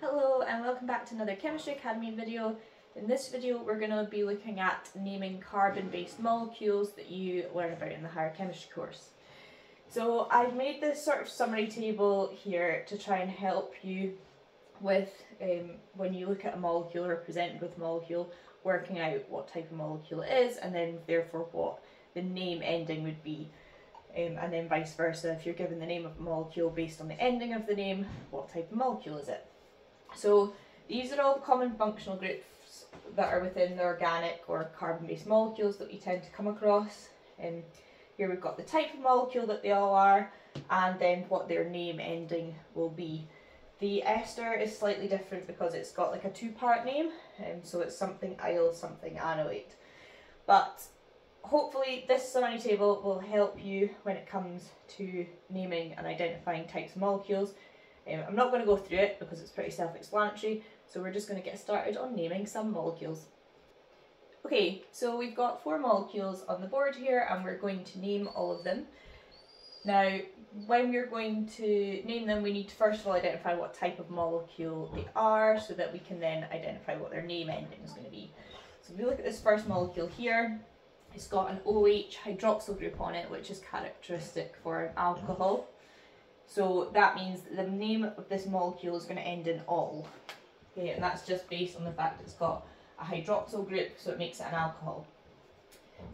Hello and welcome back to another Chemistry Academy video. In this video we're going to be looking at naming carbon-based molecules that you learn about in the higher chemistry course. So I've made this sort of summary table here to try and help you with um, when you look at a molecule or presented with a molecule working out what type of molecule it is and then therefore what the name ending would be. Um, and then vice versa, if you're given the name of a molecule based on the ending of the name, what type of molecule is it? So these are all the common functional groups that are within the organic or carbon-based molecules that we tend to come across. Um, here we've got the type of molecule that they all are and then what their name ending will be. The ester is slightly different because it's got like a two-part name, and um, so it's something yl, something anoate. But hopefully this summary table will help you when it comes to naming and identifying types of molecules. Um, I'm not going to go through it because it's pretty self-explanatory, so we're just going to get started on naming some molecules. Okay, so we've got four molecules on the board here and we're going to name all of them. Now, when we're going to name them, we need to first of all identify what type of molecule they are so that we can then identify what their name ending is going to be. So if we look at this first molecule here, it's got an OH hydroxyl group on it, which is characteristic for an alcohol. So that means the name of this molecule is going to end in ol. Okay, and that's just based on the fact it's got a hydroxyl group, so it makes it an alcohol.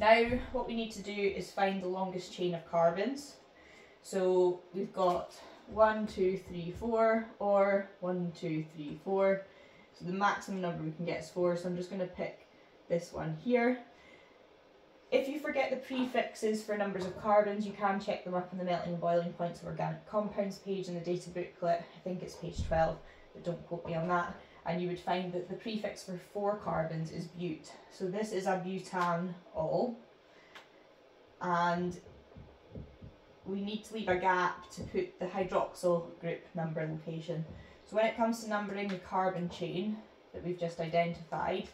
Now, what we need to do is find the longest chain of carbons. So we've got one, two, three, four, or one, two, three, four. So the maximum number we can get is four, so I'm just going to pick this one here. If you forget the prefixes for numbers of carbons, you can check them up on the melting and boiling points of organic compounds page in the data booklet. I think it's page 12, but don't quote me on that. And you would find that the prefix for four carbons is bute. So this is a butanol. And we need to leave a gap to put the hydroxyl group number location. So when it comes to numbering the carbon chain that we've just identified,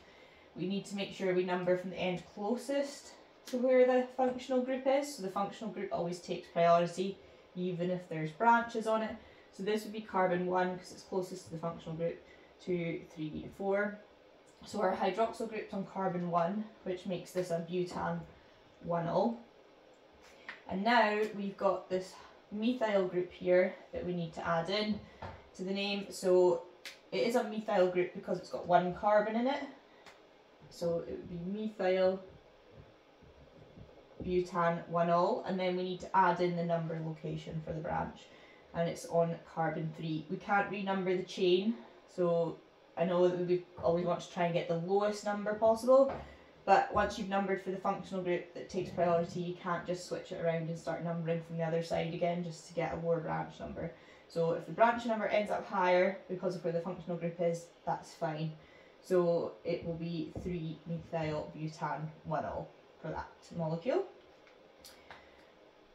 we need to make sure we number from the end closest to where the functional group is. So the functional group always takes priority even if there's branches on it. So this would be carbon 1 because it's closest to the functional group, 2, 3, 4. So our hydroxyl group's on carbon 1 which makes this a butan 1-ol. And now we've got this methyl group here that we need to add in to the name. So it is a methyl group because it's got one carbon in it. So it would be methyl butan 1-ol and then we need to add in the number location for the branch and it's on carbon 3. We can't renumber the chain so I know that we oh, always want to try and get the lowest number possible but once you've numbered for the functional group that takes priority you can't just switch it around and start numbering from the other side again just to get a lower branch number. So if the branch number ends up higher because of where the functional group is, that's fine. So it will be 3-methyl butan 1-ol for that molecule.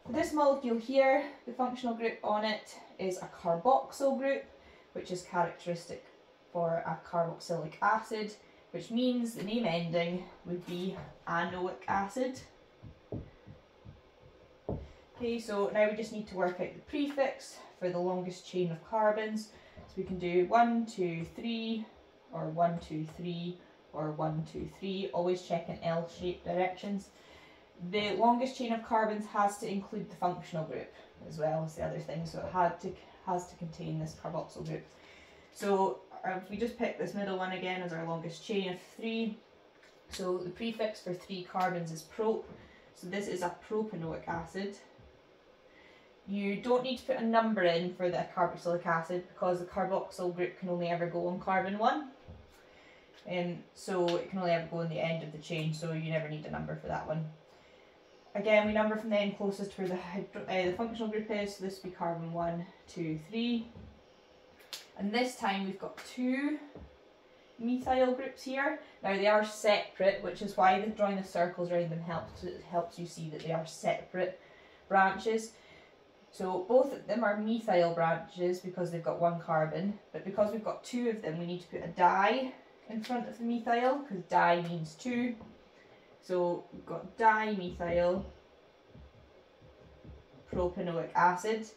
This molecule here, the functional group on it is a carboxyl group, which is characteristic for a carboxylic acid, which means the name ending would be anoic acid. Okay, so now we just need to work out the prefix for the longest chain of carbons. So we can do 1, 2, 3, or 1, 2, 3, or 1, 2, 3, always check in L-shaped directions. The longest chain of carbons has to include the functional group as well as the other thing, so it had to has to contain this carboxyl group. So uh, if we just pick this middle one again as our longest chain of three, so the prefix for three carbons is prop, so this is a propanoic acid. You don't need to put a number in for the carboxylic acid because the carboxyl group can only ever go on carbon 1. Um, so it can only ever go in the end of the chain, so you never need a number for that one. Again, we number from the end closest to where the, uh, the functional group is, so this would be carbon 1, 2, 3. And this time we've got two methyl groups here. Now they are separate, which is why the, drawing the circles around them helps, helps you see that they are separate branches. So both of them are methyl branches because they've got one carbon, but because we've got two of them, we need to put a di in front of the methyl, because di means two. So we've got dimethyl propanoic acid.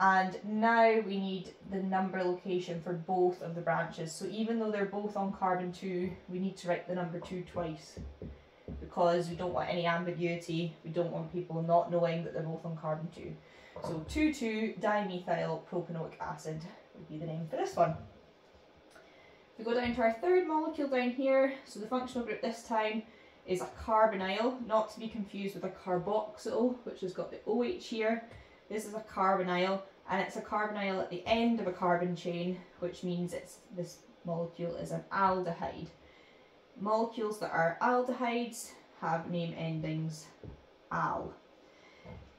and now we need the number location for both of the branches. So even though they're both on carbon 2, we need to write the number 2 twice because we don't want any ambiguity. We don't want people not knowing that they're both on carbon 2. So 2,2-dimethyl propanoic acid would be the name for this one. We go down to our third molecule down here. So the functional group this time is a carbonyl, not to be confused with a carboxyl, which has got the OH here. This is a carbonyl, and it's a carbonyl at the end of a carbon chain, which means it's this molecule is an aldehyde. Molecules that are aldehydes have name endings al.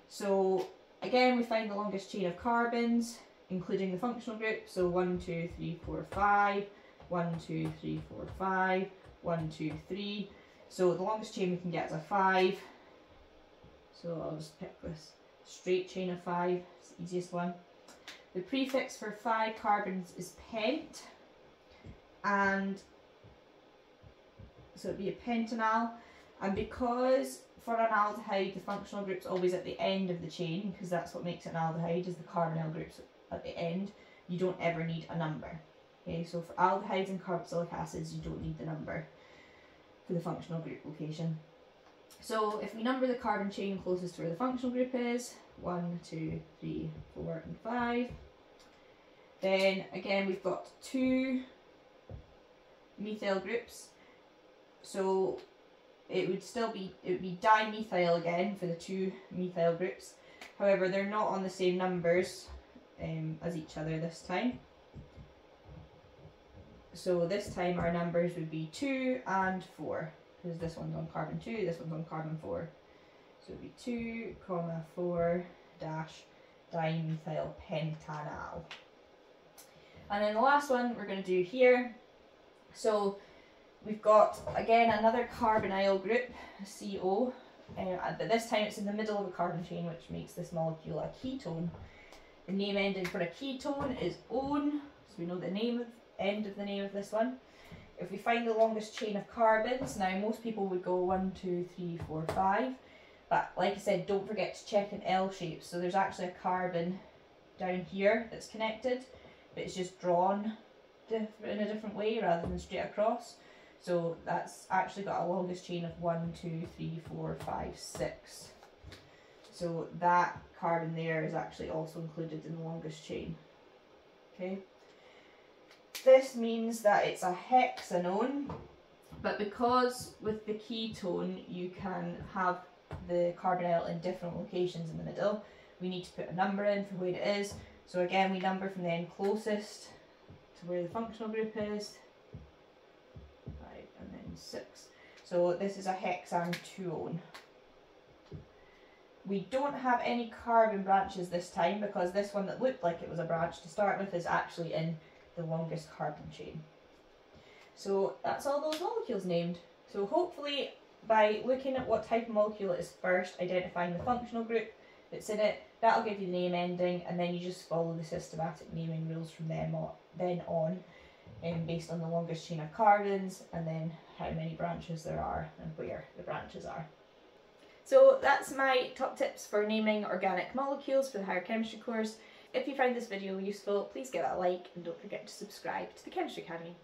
So again, we find the longest chain of carbons, including the functional group. So 1, 2, 3, 4, 5, 1, 2, 3, 4, 5, 1, 2, 3. So the longest chain we can get is a 5. So I'll just pick this straight chain of 5, it's the easiest one. The prefix for 5 carbons is pent. And so it'd be a pentanal. And because for an aldehyde the functional group's always at the end of the chain, because that's what makes it an aldehyde, is the carbonyl groups at the end, you don't ever need a number. Okay, so for aldehydes and carboxylic acids you don't need the number for the functional group location. So if we number the carbon chain closest to where the functional group is, 1, 2, 3, 4 and 5, then again we've got two methyl groups so it would still be, it would be dimethyl again for the two methyl groups. However, they're not on the same numbers um, as each other this time. So this time our numbers would be 2 and 4 because this one's on carbon 2, this one's on carbon 4. So it would be 2, comma 4 dash dimethyl pentanal. And then the last one we're going to do here. So We've got, again, another carbonyl group, CO, uh, but this time it's in the middle of a carbon chain, which makes this molecule a ketone. The name ending for a ketone is one, so we know the name of, end of the name of this one. If we find the longest chain of carbons, now most people would go one, two, three, four, five, but like I said, don't forget to check an L shape. So there's actually a carbon down here that's connected, but it's just drawn in a different way rather than straight across. So that's actually got a longest chain of one, two, three, four, five, six. So that carbon there is actually also included in the longest chain. Okay. This means that it's a hexanone, but because with the ketone you can have the carbonyl in different locations in the middle, we need to put a number in for where it is. So again, we number from the end closest to where the functional group is, right, and then six. So this is a hexane 2 We don't have any carbon branches this time because this one that looked like it was a branch to start with is actually in the longest carbon chain. So that's all those molecules named. So hopefully by looking at what type of molecule it is first, identifying the functional group that's in it, that'll give you the name ending and then you just follow the systematic naming rules from then on um, based on the longest chain of carbons and then how many branches there are and where the branches are. So that's my top tips for naming organic molecules for the higher chemistry course. If you found this video useful, please give it a like and don't forget to subscribe to the Chemistry Academy.